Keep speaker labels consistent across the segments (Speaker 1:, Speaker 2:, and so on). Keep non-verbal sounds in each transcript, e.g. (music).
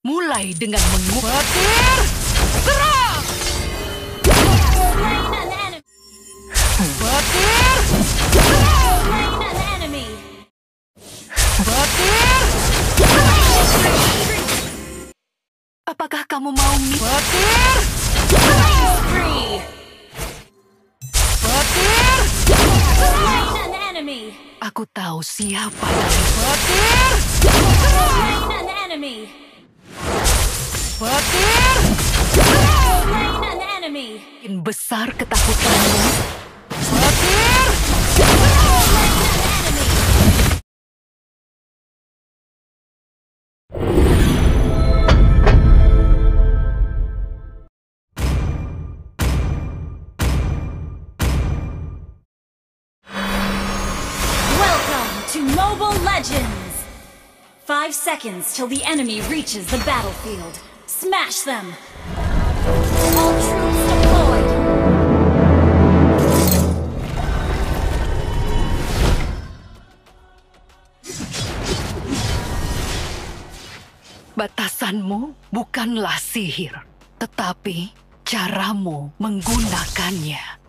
Speaker 1: Mulai dengan mengubah. Petir! Serang!
Speaker 2: Enemy.
Speaker 1: Petir! Apakah kamu mau mi?
Speaker 2: An enemy.
Speaker 1: Aku tahu siapa dari
Speaker 2: enemy.
Speaker 1: Petir!
Speaker 2: Slain an enemy.
Speaker 1: Makin besar ketakutanmu. Petir!
Speaker 2: An enemy. Welcome to Mobile Legends! Five seconds till the enemy reaches the battlefield. Smash them! All troops deployed!
Speaker 1: Batasanmu bukanlah sihir, tetapi caramu menggunakannya.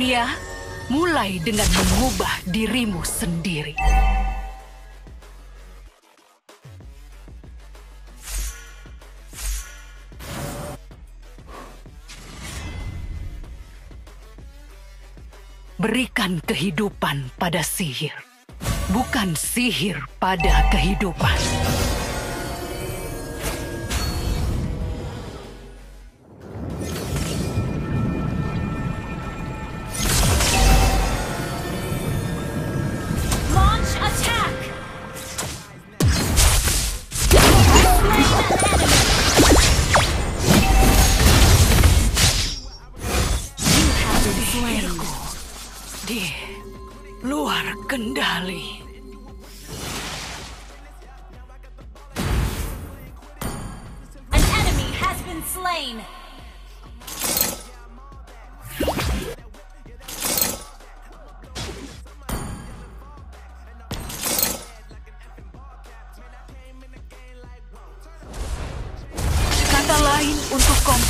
Speaker 1: Dunia, mulai dengan mengubah dirimu sendiri. Berikan kehidupan pada sihir, bukan sihir pada kehidupan.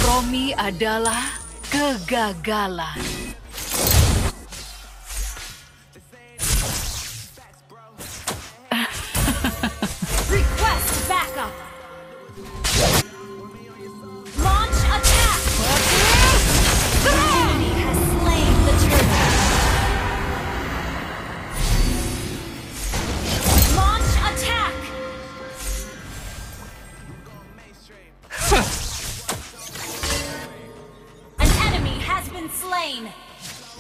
Speaker 1: Kompromi adalah kegagalan.
Speaker 2: Been slain.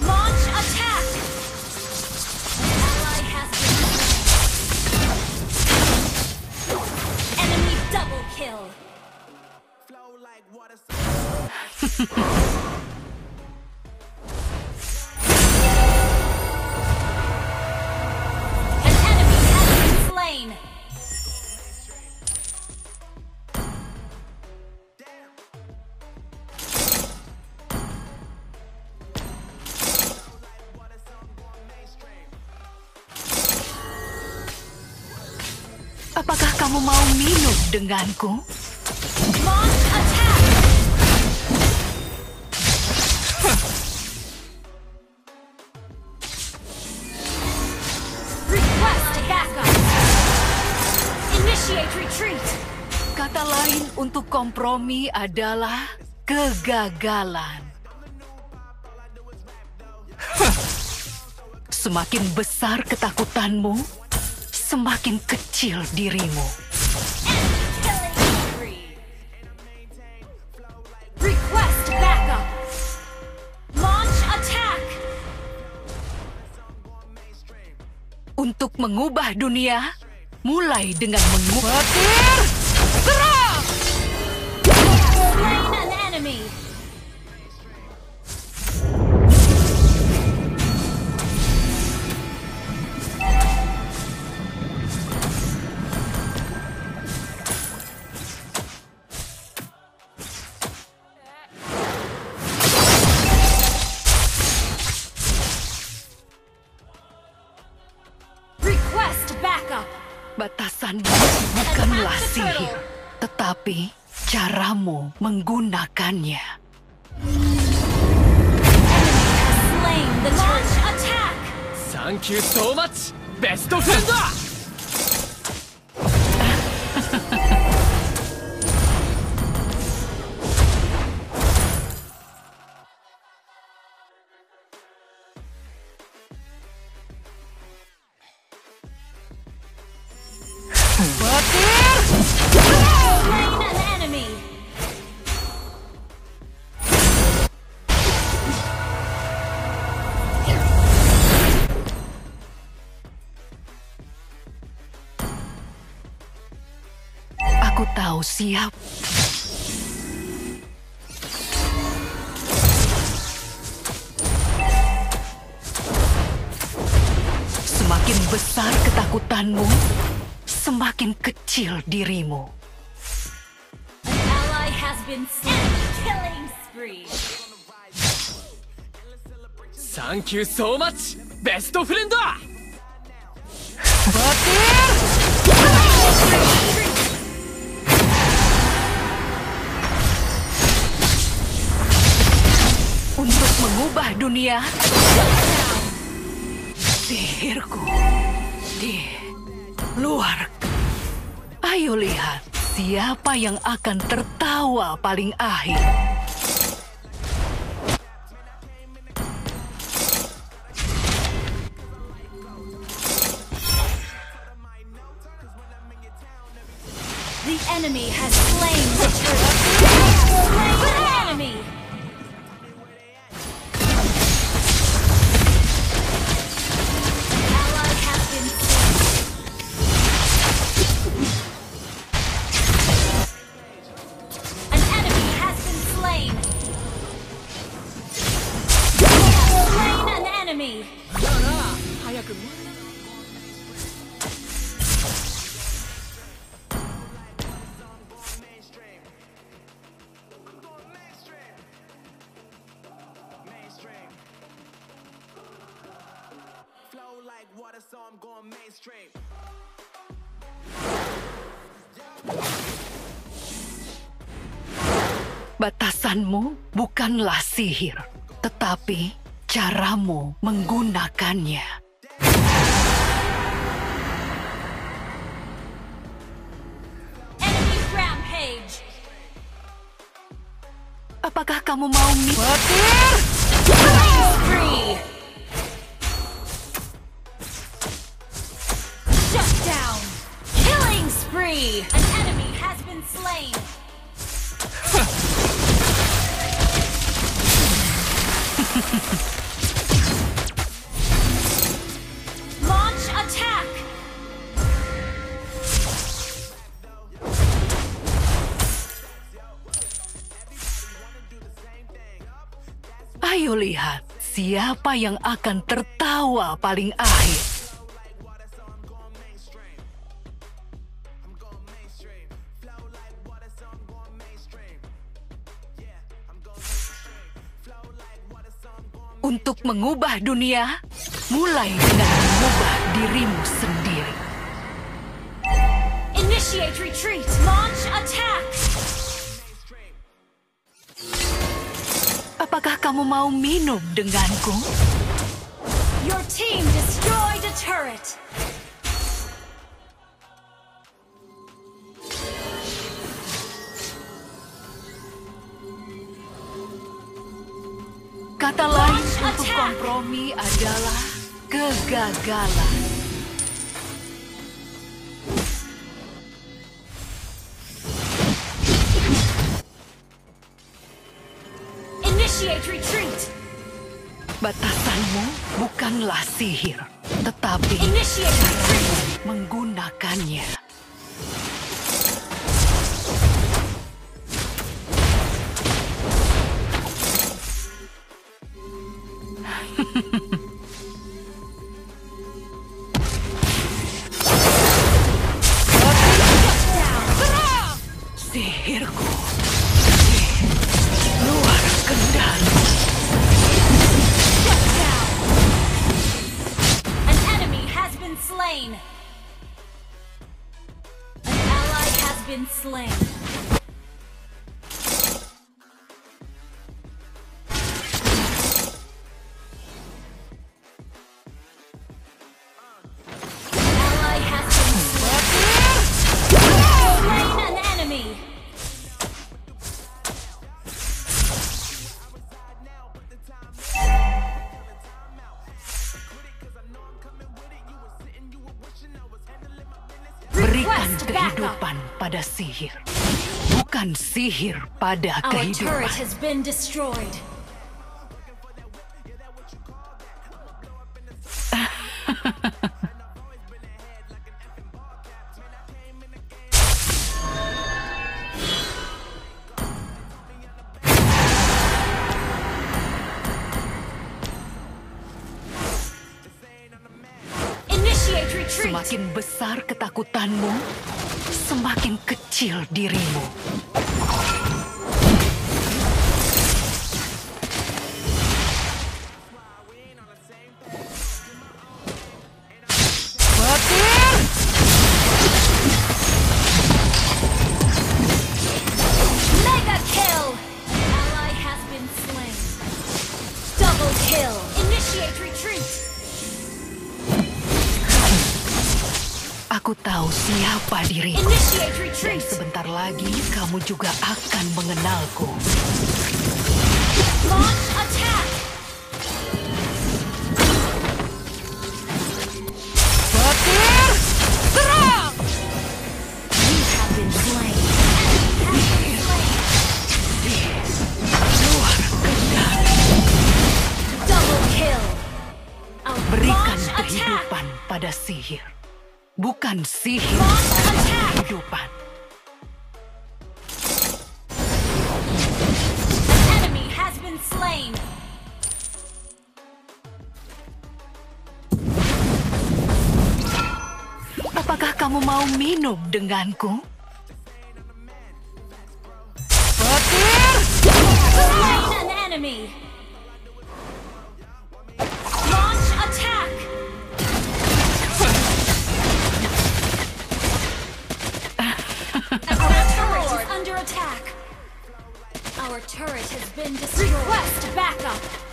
Speaker 2: Launch attack. An ally has been Enemy double kill. An (laughs)
Speaker 1: Apakah kamu mau minum denganku? Kata lain untuk kompromi adalah kegagalan. Semakin besar ketakutanmu, semakin kecil dirimu.
Speaker 2: Killing spree. Request backup. Launch attack.
Speaker 1: Untuk mengubah dunia, mulai dengan mengubah...
Speaker 3: Thank you so much, best friend!
Speaker 2: Slain
Speaker 1: Aku tahu siap. Semakin besar ketakutanmu, semakin kecil dirimu.
Speaker 2: An ally has been slain. Killing spree.
Speaker 3: Thank you so much, best friend!
Speaker 1: Untuk mengubah dunia, sihirku di luar. Ayo lihat siapa yang akan tertawa paling akhir. Batasanmu bukanlah sihir, tetapi caramu menggunakannya. Apakah kamu mau mi?
Speaker 2: Shut down. Killing spree. An enemy has been slain. (laughs)
Speaker 1: siapa yang akan tertawa paling akhir. Untuk mengubah dunia, mulai dengan mengubah dirimu sendiri.
Speaker 2: Initiate retreat. Launch attack.
Speaker 1: Kamu mau minum denganku?
Speaker 2: Your team destroyed a turret.
Speaker 1: Kata lain untuk kompromi adalah kegagalan. Batasanmu bukanlah sihir, tetapi menggunakannya. Kehidupan pada sihir. Bukan sihir pada
Speaker 2: Our
Speaker 1: kehidupan.
Speaker 2: has been destroyed. (laughs)
Speaker 1: Semakin besar ketakutanmu, semakin kecil dirimu. Dan
Speaker 2: retreat.
Speaker 1: sebentar lagi kamu juga akan mengenalku.
Speaker 2: Launch attack.
Speaker 1: Petir! Serang!
Speaker 2: You have been slain. Enemy has been slain.
Speaker 1: Luar kendali.
Speaker 2: Double kill. Our
Speaker 1: Berikan kehidupan pada sihir. Bukan sihir kehidupan.
Speaker 2: An enemy has been slain.
Speaker 1: Apakah kamu mau minum denganku? Petir!
Speaker 2: Slain an enemy. Turret has been destroyed. Request backup.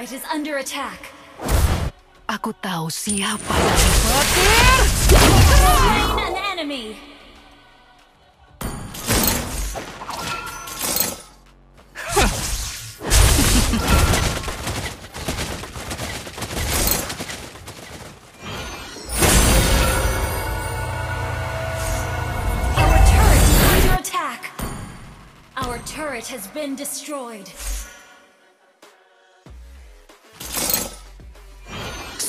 Speaker 2: Turret is under attack.
Speaker 1: Aku tahu siapa dari petir!
Speaker 2: Slain an enemy. Our turret is under attack. Our turret has been destroyed.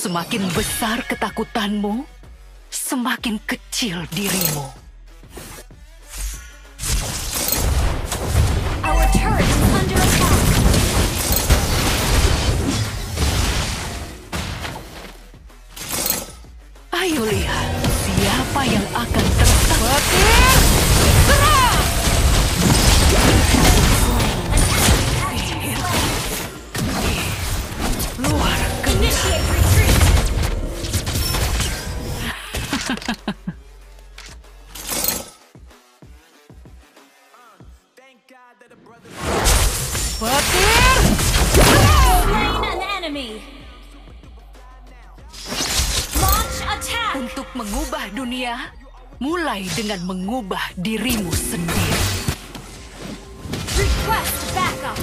Speaker 1: Semakin besar ketakutanmu, semakin kecil dirimu.
Speaker 2: Our turret
Speaker 1: dengan mengubah dirimu sendiri.
Speaker 2: Request backup.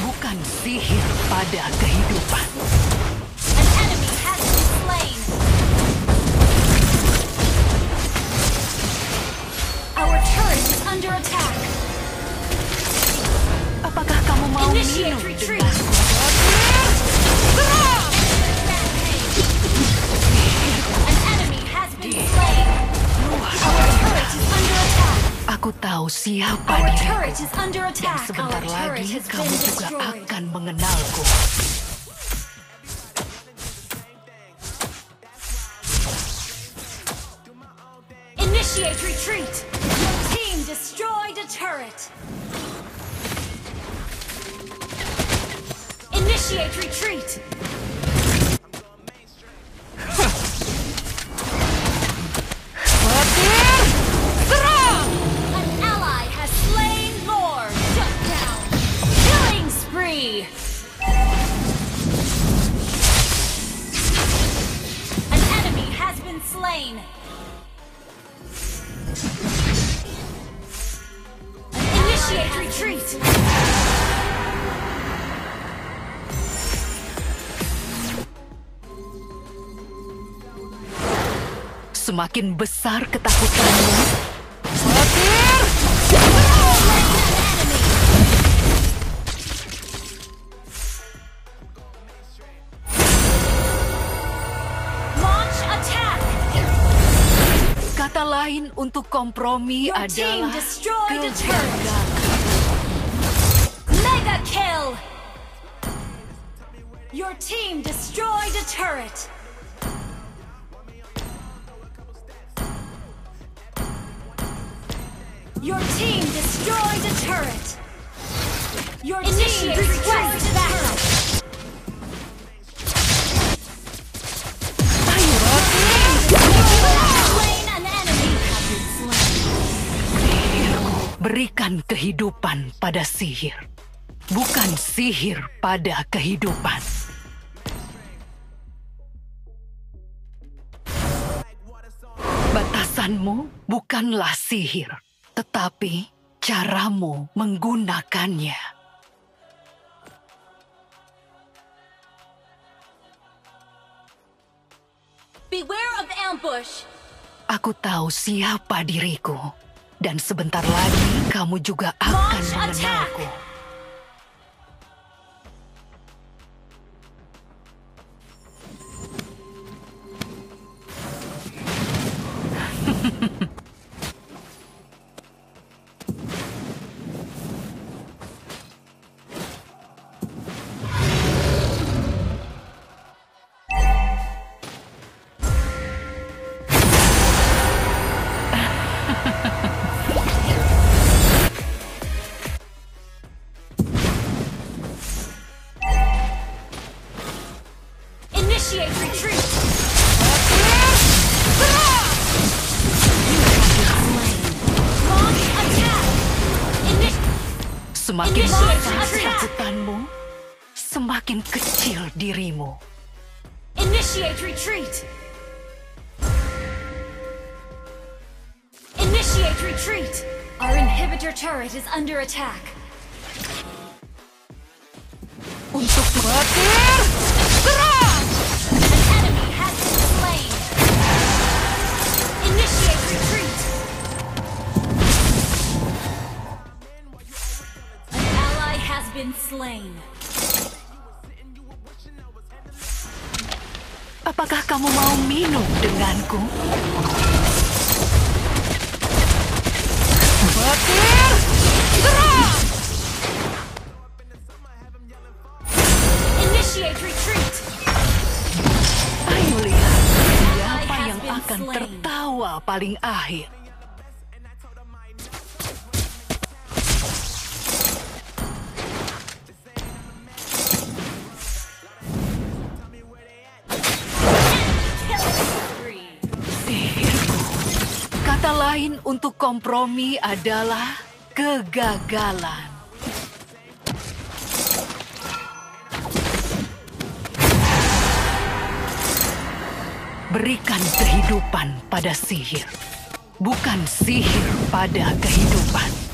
Speaker 1: Bukan sihir pada kehidupan.
Speaker 2: An enemy has been slain. Our turret is under attack.
Speaker 1: Apakah kamu mau
Speaker 2: Initiate
Speaker 1: minum
Speaker 2: retreat.
Speaker 1: denganku? Tahu siapa
Speaker 2: Our
Speaker 1: diriku.
Speaker 2: turret is under
Speaker 1: Dan
Speaker 2: attack.
Speaker 1: sebentar lagi kamu juga
Speaker 2: destroyed.
Speaker 1: akan mengenalku.
Speaker 2: Initiate retreat. Your team destroyed a turret. Initiate retreat.
Speaker 1: Semakin besar ketakutanmu,
Speaker 2: Launch attack.
Speaker 1: kata lain untuk kompromi
Speaker 2: Your
Speaker 1: adalah kegagalan.
Speaker 2: Mega kill. Your team destroyed a turret. Your team destroyed a turret. Your team destroyed a turret. Slain an enemy.
Speaker 1: Berikan kehidupan pada sihir, bukan sihir pada kehidupan. Batasanmu bukanlah sihir, tetapi caramu menggunakannya.
Speaker 2: Beware of ambush.
Speaker 1: Aku tahu siapa diriku, dan sebentar lagi kamu juga akan
Speaker 2: Launch attack! Initiate retreat. Launch attack. Ini-
Speaker 1: Semakin besar semakin kecil dirimu.
Speaker 2: Initiate retreat. Initiate retreat. Our inhibitor turret is under attack.
Speaker 1: Untuk mati,
Speaker 2: been slain.
Speaker 1: apakah kamu mau minum denganku?
Speaker 2: Initiate retreat.
Speaker 1: Ayo lihat siapa yang akan
Speaker 2: slain.
Speaker 1: tertawa paling akhir. Kata lain untuk kompromi adalah kegagalan. Berikan kehidupan pada sihir, bukan sihir pada kehidupan.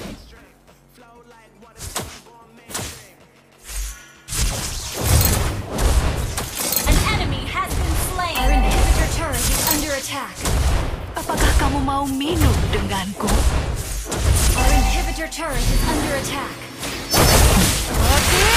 Speaker 1: Mau minum denganku?
Speaker 2: Our inhibitor turret is under attack. Unstoppable!